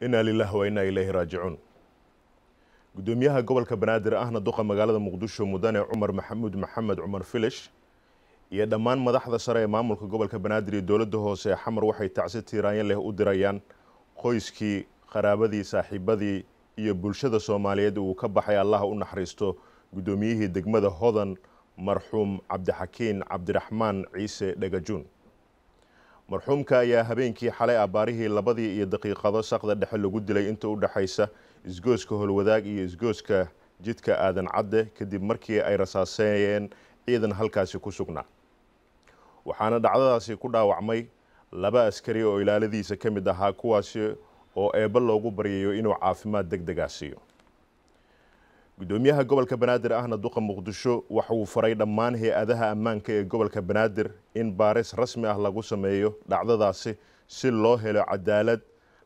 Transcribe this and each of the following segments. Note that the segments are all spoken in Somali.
inaa lilah wa ilayhi raajicuun guddoomiyaha gobolka banaadir ahna duqa magaalada muqdisho mudane cumar maxamuud maxamed cumar filish iyo dhammaan madaxda sare ee maamulka gobolka banaadir iyo dowladda hoose ee xamar waxay tacsi tiiraanyo leh u dirayaan qoyskii qaraabadii saaxiibadii iyo bulshada soomaaliyeed uu ka baxay allaha u naxariisto guddoomiyihii degmada hodan marxuum cabdixakiin cabdiraxmaan ciise dhagajuun marxuumka ayaa habeenkii xalay abaarihii labadii iyo daqiiqado saqda dhexe lagu dilay inta u dhexaysa isgooska holwadaag iyo isgooska jidka aadan cadde kadib markii ay rasaaseeyeen ciidan halkaasi ku sugnaa waxaana dhacdadaasi ku dhaawacmay laba askari oo ilaaladiisa ka mid ahaa kuwaasi oo eebba loogu baryayo inuu caafimaad deg degaa siiyo guddoomiyaha gobolka banaadir ahna duqa muqdisho waxa uu faray dhammaan hay'adaha ammaanka ee gobolka banaadir in baaris rasmi ah lagu sameeyo dhacdadaasi si loo helo cadaalad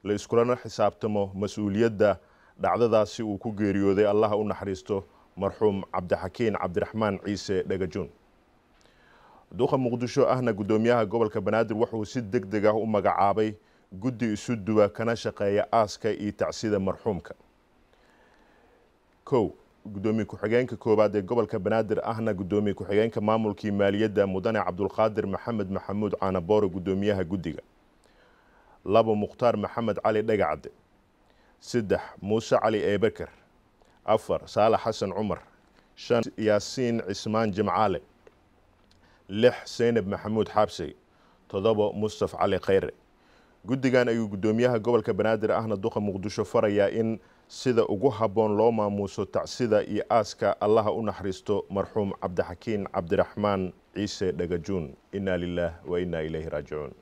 la iskulana xisaabtamo mas'uuliyadda. Dhacdadaasi uu ku geeriyooday allaha u naxariisto marxuum cabdixakiin cabdiraxmaan ciise dhagajuun duqa muqdisho ahna guddoomiyaha gobolka banaadir wuxuu si deg deg ah u magacaabay guddi isu duwa kana shaqeeya aaska iyo tacsida marxuumka kow guddoomiye ku-xigeenka koowaad ee gobolka banaadir ahna guddoomiye ku-xigeenka maamulkii maaliyadda mudane cabdulqaadir maxamed maxamuud caanaboore guddoomiyaha guddiga. Labo mukhtaar maxamed cali dhagacadde saddex muuse cali eebeker afar saalax xasan cumar shan yaasiin cismaan jimcaale lix seynab maxamuud xaabsey toddoba mustaf cali khayre guddigan ayuu guddoomiyaha gobolka banaadir ahna duqa muqdisho farayaa in sida ugu habboon loo maamuuso tacsida iyo aaska allaha u naxariisto marxuum cabdixakiin cabdiraxmaan ciise dhagajuun. Inaa lilaah wa inaa ilayhi raajicuun